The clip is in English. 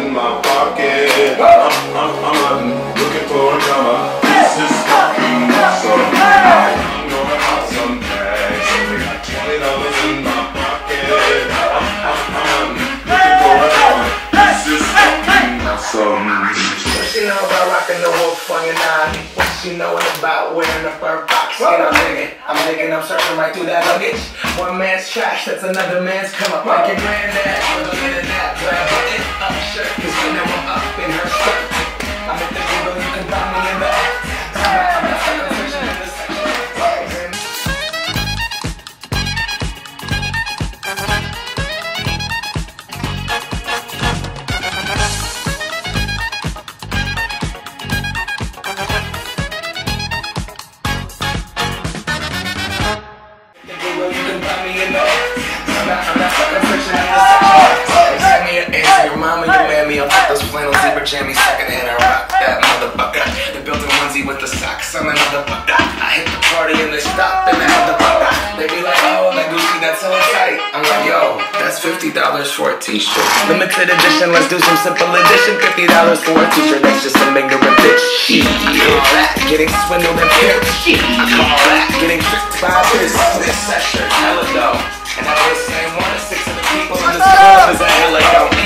in my pocket. I'm, I'm, I'm looking for a drama. This is fucking awesome. You know I got some got Twenty dollars in my pocket. I'm, I'm, I'm looking for a drama. This is fucking awesome. What she know about rocking the wolf on your nine? What she knowing about wearing a fur box? Skin I'm digging, I'm digging, I'm searching right through that luggage. One man's trash, that's another man's come up. Like your granddad, look at that, grab it up. Mama, your mammy. I'll put those flannel zebra jammies second hand and rock that motherfucker. The building onesie with the socks on another fucker. I hit the party and they stop and they the fucker. They be like, oh, that Gucci, that's so tight. I'm like, yo, that's $50 for a t-shirt. Limited edition, let's do some simple edition. $50 for a t-shirt, that's just some ignorant bitch. Shit, I call that getting swindled and pimped. I call that getting tricked by this. This session, hella dope. And I always say one of six of the people in this club is a hella dope.